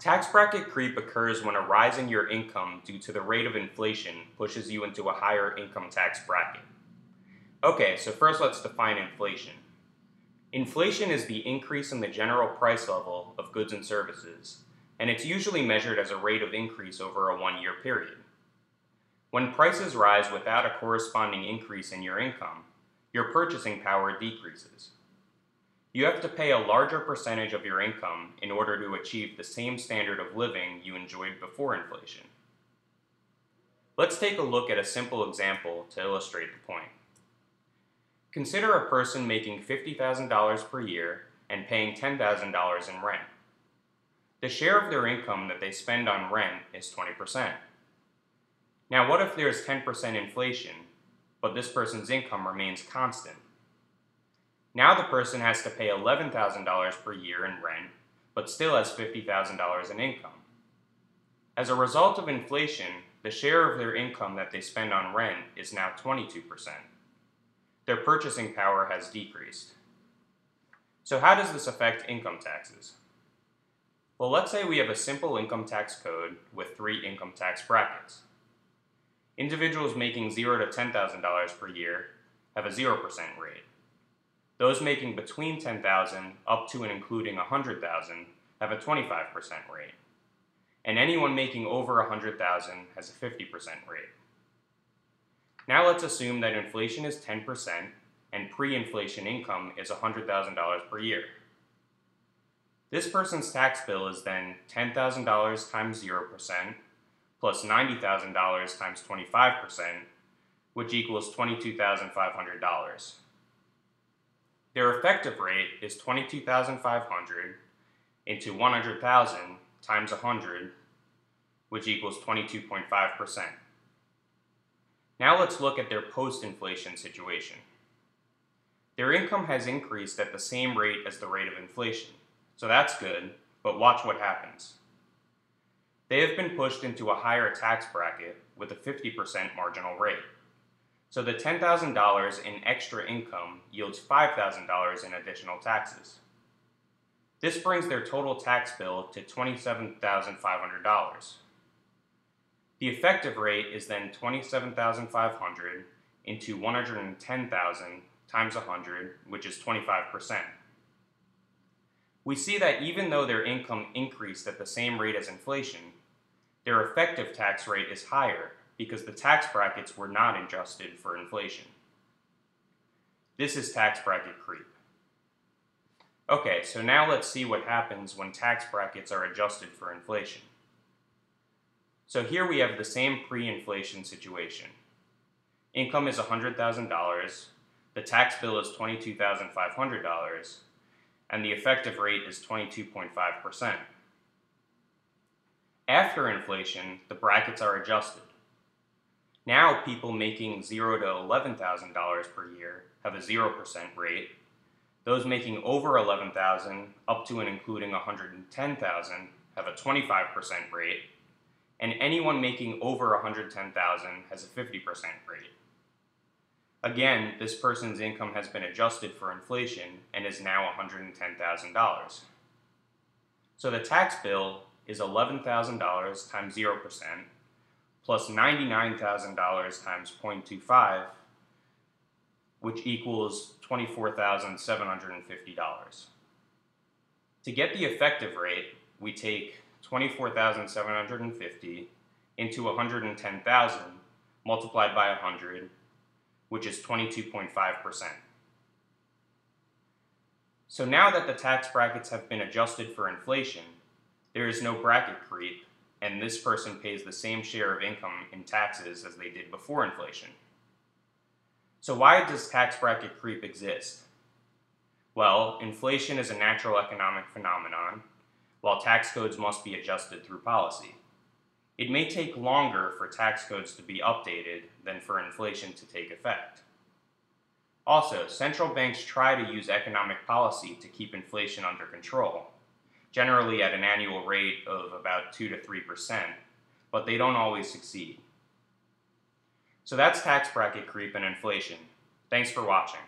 Tax bracket creep occurs when a rise in your income due to the rate of inflation pushes you into a higher income tax bracket. Okay, so first let's define inflation. Inflation is the increase in the general price level of goods and services, and it's usually measured as a rate of increase over a one year period. When prices rise without a corresponding increase in your income, your purchasing power decreases. You have to pay a larger percentage of your income in order to achieve the same standard of living you enjoyed before inflation. Let's take a look at a simple example to illustrate the point. Consider a person making $50,000 per year and paying $10,000 in rent. The share of their income that they spend on rent is 20%. Now, what if there's 10% inflation, but this person's income remains constant? Now the person has to pay $11,000 per year in rent, but still has $50,000 in income. As a result of inflation, the share of their income that they spend on rent is now 22%. Their purchasing power has decreased. So how does this affect income taxes? Well, let's say we have a simple income tax code with three income tax brackets. Individuals making 0 to $10,000 per year have a 0% rate. Those making between 10,000 up to and including 100,000 have a 25% rate. And anyone making over 100,000 has a 50% rate. Now let's assume that inflation is 10% and pre-inflation income is $100,000 per year. This person's tax bill is then $10,000 times 0% plus $90,000 times 25%, which equals $22,500. Their effective rate is 22,500 into 100,000 times 100, which equals 22.5%. Now let's look at their post-inflation situation. Their income has increased at the same rate as the rate of inflation, so that's good, but watch what happens. They have been pushed into a higher tax bracket with a 50% marginal rate. So the $10,000 in extra income yields $5,000 in additional taxes. This brings their total tax bill to $27,500. The effective rate is then 27,500 into 110,000 times 100, which is 25%. We see that even though their income increased at the same rate as inflation, their effective tax rate is higher because the tax brackets were not adjusted for inflation. This is tax bracket creep. Okay, so now let's see what happens when tax brackets are adjusted for inflation. So here we have the same pre-inflation situation. Income is $100,000, the tax bill is $22,500, and the effective rate is 22.5%. After inflation, the brackets are adjusted. Now people making zero to $11,000 per year have a 0% rate. Those making over 11,000 up to and including 110,000 have a 25% rate. And anyone making over 110,000 has a 50% rate. Again, this person's income has been adjusted for inflation and is now $110,000. So the tax bill is $11,000 times 0% plus $99,000 times 0.25, which equals $24,750. To get the effective rate, we take 24,750 into 110,000 multiplied by 100, which is 22.5%. So now that the tax brackets have been adjusted for inflation, there is no bracket creep and this person pays the same share of income in taxes as they did before inflation. So why does tax bracket creep exist? Well, inflation is a natural economic phenomenon, while tax codes must be adjusted through policy. It may take longer for tax codes to be updated than for inflation to take effect. Also, central banks try to use economic policy to keep inflation under control, generally at an annual rate of about 2 to 3%, but they don't always succeed. So that's tax bracket creep and inflation. Thanks for watching.